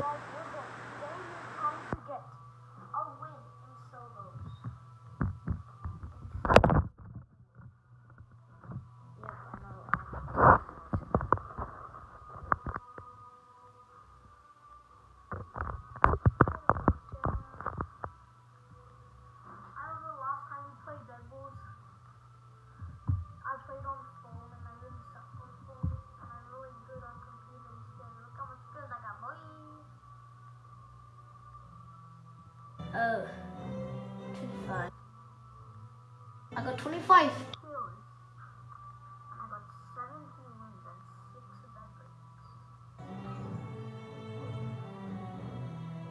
Bye. 25. I got 25.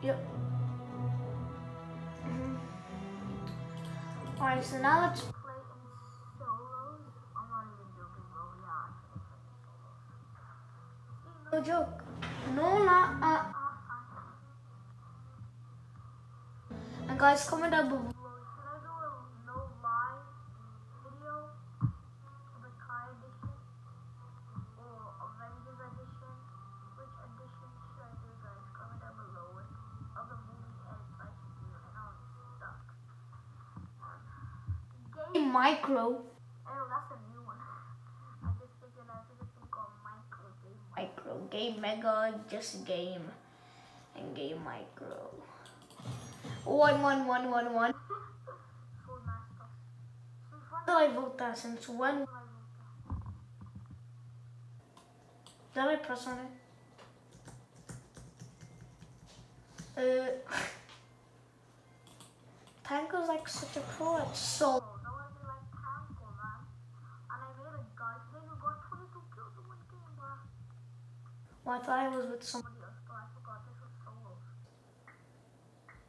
Yep. Mm-hmm. Alright, so now let's play in solos. I'm not even joking, bro. Yeah, No joke. No, not. Uh, and guys, comment down below. Micro. Oh, that's a new one. I just figured out there's a called micro game. Micro. Game Mega, just game. And Game Micro. One, one, one, one, one. Did I vote that since when? did I vote Did I press on it? Uh, Tanko's like such a pro at soul. Oh, that would be like Tanko, man. And I made a guy today who got 22 kills in one game, bro. Well, I thought I was with. Somebody else, but I forgot this was solos.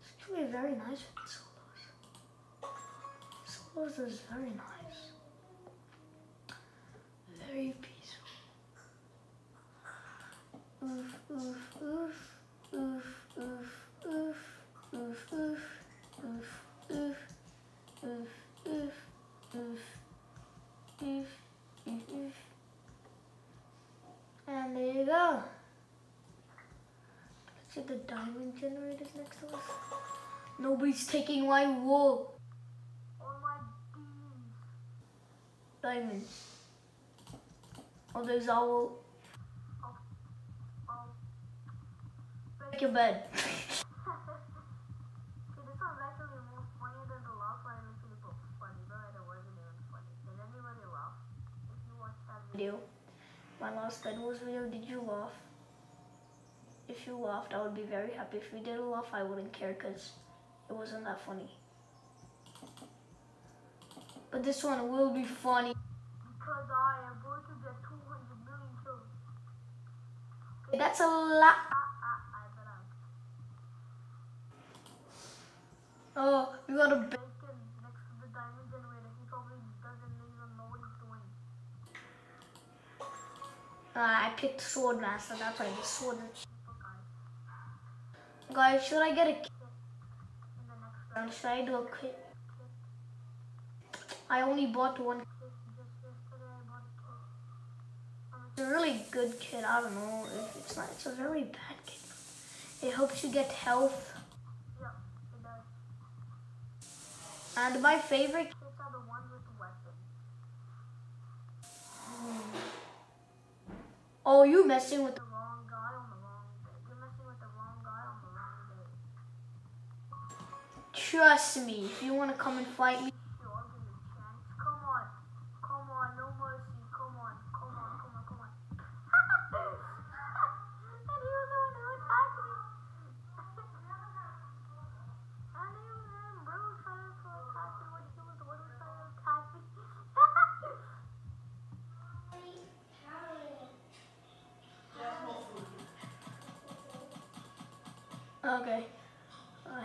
It's actually very nice with solos. Solos is very nice. Very peaceful. Oof, oof, See the diamond generators next to us? Nobody's taking my wool. Or my beans. Diamonds. Oh, there's owl. Oh. Oh. Make your bed. My last bed was real. did you laugh? If you laughed, I would be very happy. If you didn't laugh, I wouldn't care because it wasn't that funny. But this one will be funny. Because I am going to get 200 million kills. Okay, that's a lot. Ah, ah, I Oh, you got a bacon next to the diamond generator. He probably doesn't even know what he's doing. Uh, I picked Sword Master. That's why the sword. Guys. Should I get a kit? Should I do a kit? I only bought one. It's a really good kit. I don't know if it's not. It's a very bad kit. It helps you get health. And my favorite. Kits are the ones with the weapons. Oh, you messing with. The Trust me, if you want to come and fight me. Okay. Uh.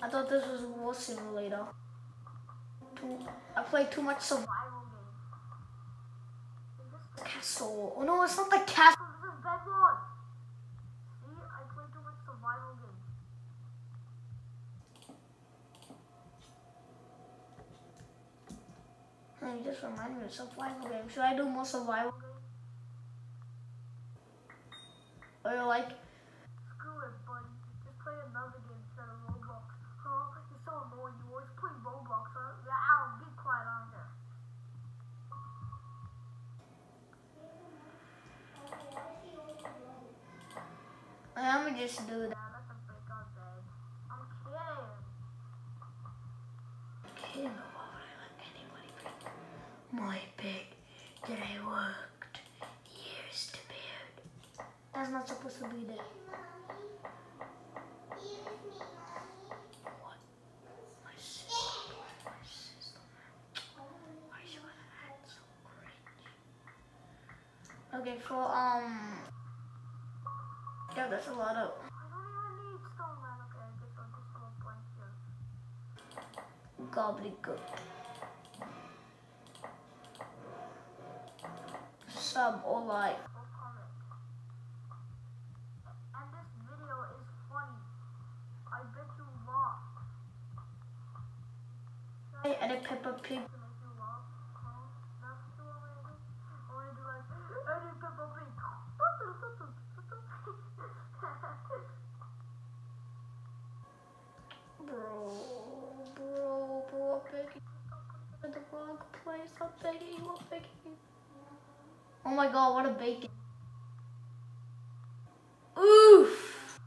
I thought this was War Simulator. Too, I played too much survival game. Castle. Oh no, it's not the castle. This is Bedwars. See, I play too much survival game. You just remind me of survival game. Should I do more survival? Or oh, you like, just do that. Yeah, let's break bed. I'm kidding. Okay, no, why would I let anybody my bed that I worked years to build? That's not supposed to be there. What? My sister. Yeah, that's a lot of. A gobbledygook. Sub or like. And this video is funny. I bet you laugh. I edit Peppa Pig. to make you laugh. Huh? That's what you want me to do? I want to do like, Eddie Peppa Pig. Bro, bro, bro, I'm begging you in the wrong place. I'm begging you, I'm begging you. Oh my god, what a bacon. Oof!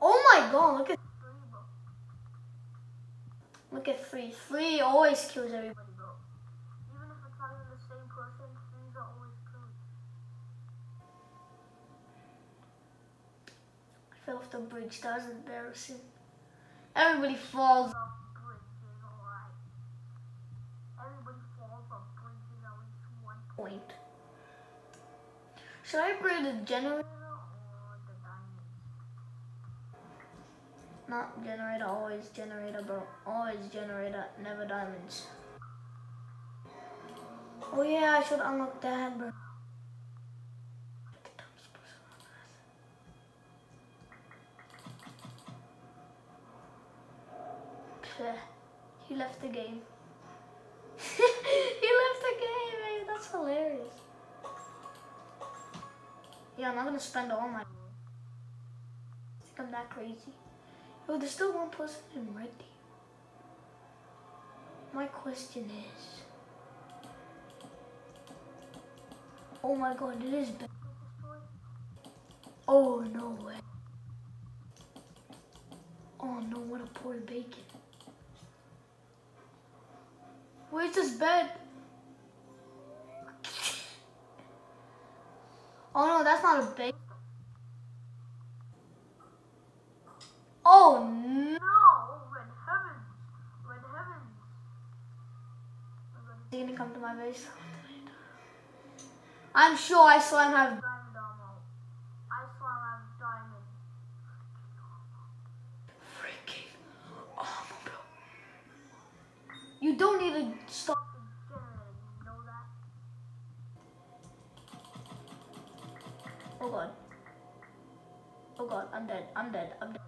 Oh my god, look at Three, look at three. Three always kills everybody. Everybody. Even if it's not even the same person, threes are always true. I fell off the bridge, that was embarrassing. Everybody falls. The bridge is alright. Everybody falls off bridges at least one Point. Should I upgrade the generator? or the diamonds. Not generator, always generator, bro. Always generator, never diamonds. Oh yeah, I should unlock that, bro. He left the game. he left the game, man. That's hilarious. Yeah, I'm not gonna spend all my. I think I'm that crazy. Yo, there's still one person in red team. My question is. Oh my god, it is. Ba- oh no way. Oh no, what a poor bacon. Where's this bed? Not a bed. Oh no. Heavens! Red heavens! Is he gonna come to my base? I'm sure I saw him have. diamond armor. I saw him have diamond. Freaking armor, bro. You don't need to stop. Fucking generator, you know that? Oh god. Oh god, I'm dead. I'm dead. I'm dead.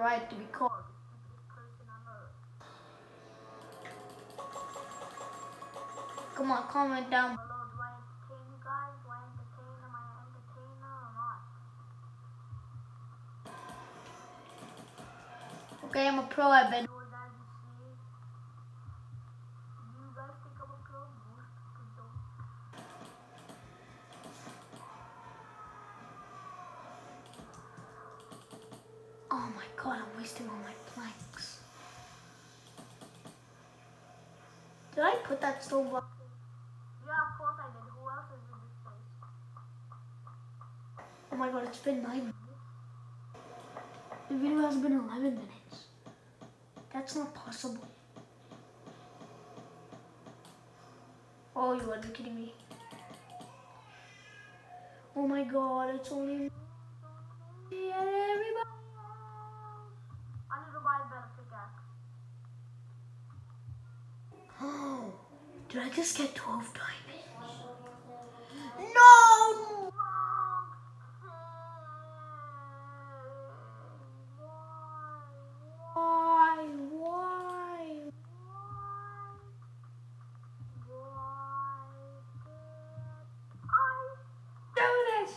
right to be called. Person on earth. Come on, comment down. Hello, do I entertain you guys? Do I entertain? Am I an entertainer or not? Okay, I'm a pro, I bet. Viewers, as you see, you guys think I'm a pro? Most people don't. Oh my god, I'm wasting all my planks. Did I put that stone block? Yeah, of course I did. Who else is in this place? Oh my god, it's been 9 minutes. The video has been 11 minutes. That's not possible. Oh, you are kidding me. Oh my god, it's only me everybody. I need to buy a better pickaxe. Oh, did I just get 12 diamonds? No! Why? Why? Why? Why? I do this!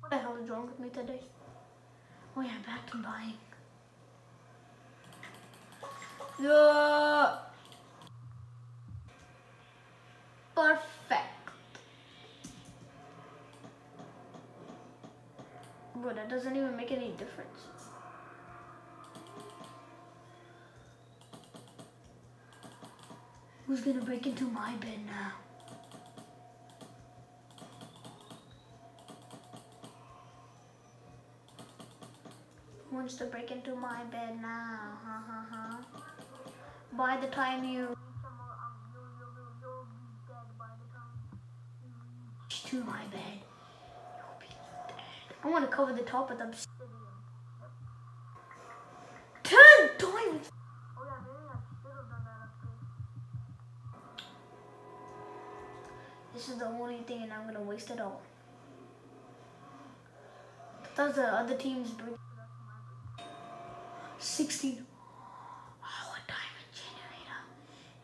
What the hell is wrong with me today? Oh yeah, I'm back to buying. Yeah. Perfect. Bro, that doesn't even make any difference. Who's gonna break into my bed now? Who wants to break into my bed now? By the time you to my bed, you'll be dead. I want to cover the top of them. Ten diamonds! This is the only thing, and I'm gonna waste it all. That's the other team's break. 16. Our diamond generator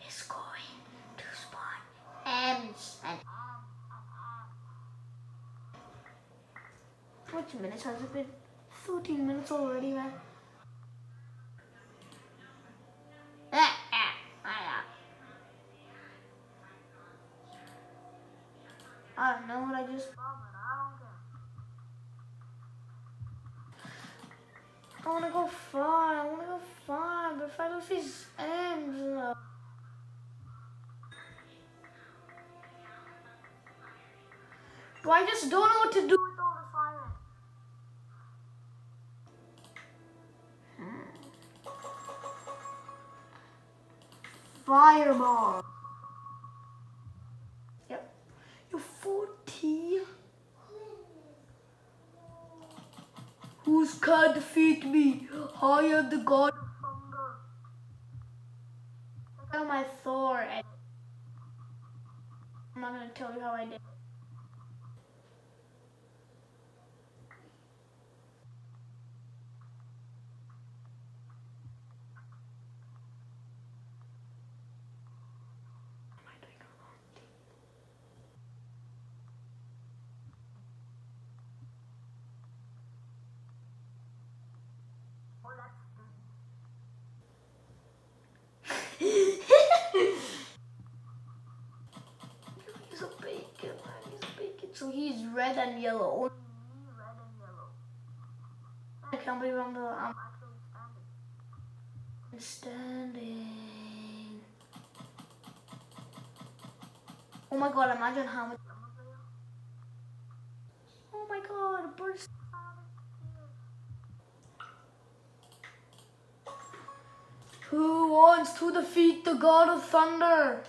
is going to spawn M's and How much minutes has it been? 13 minutes already, man. I don't know what I just. I don't care. I wanna go far. I wanna go far, but if I lose these M's. uh, Bro, I just don't know what to do. Fireball. Yep. You're 40. Who's can defeat me? I am the god. Thunder. Check out my Thor. edit. I'm not gonna tell you how I did. it. Am I doing it wrong? Oh, that's good. He's a bacon, man. He's a bacon. So he's red and yellow. Red and yellow. I can't believe I'm I'm actually standing. standing. Oh my god, imagine how much. Oh my god, a bird. Who wants to defeat the god of thunder?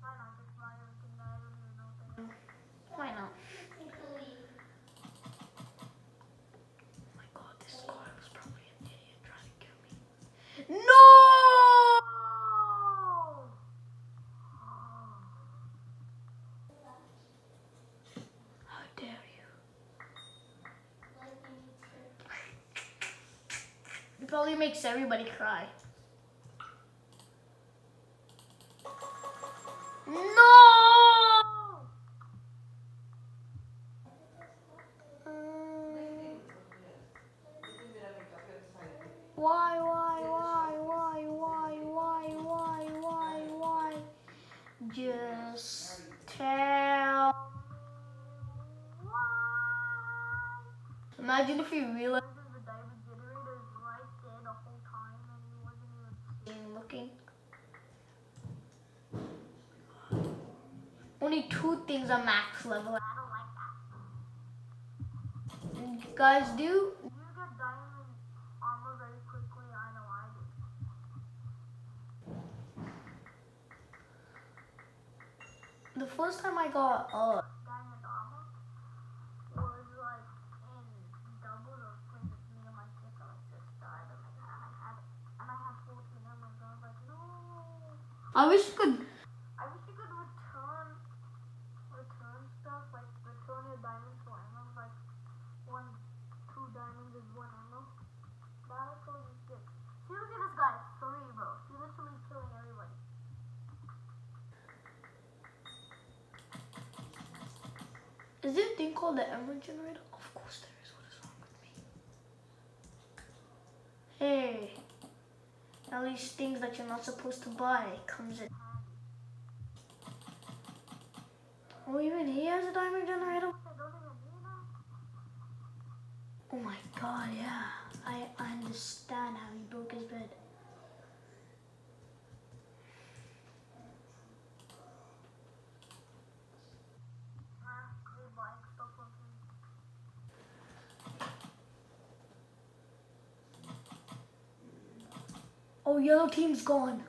Why not just buy everything that I don't even know what they are? Why not? Oh my god, this guy was probably an idiot trying to kill It probably makes everybody cry. No! Why, why, why, why, why, why, why, why, why? Just tell. Imagine if you realized The diamond generator is right there the whole time and he wasn't even and looking. Two things on max level. I don't like that. You guys do? You get diamond armor very quickly, I know I do. The first time I got uh Diamond armor was like in double of things with me and my sister like just died and like and I had and I had 14 emeralds. I was like, no. I wish you could I wish you could return return stuff like return your diamonds to emeralds like one two diamonds is one emerald. That would totally be sick. See look at this guy, three bro. He's literally killing everybody. Is there a thing called the emerald generator? Of course there is. What is wrong with me? Hey. At least things that you're not supposed to buy comes in. Oh, even he has a diamond generator? Oh my god, yeah. I understand how he broke his bed. Ah, they buying stuff from me. Oh, yellow team's gone.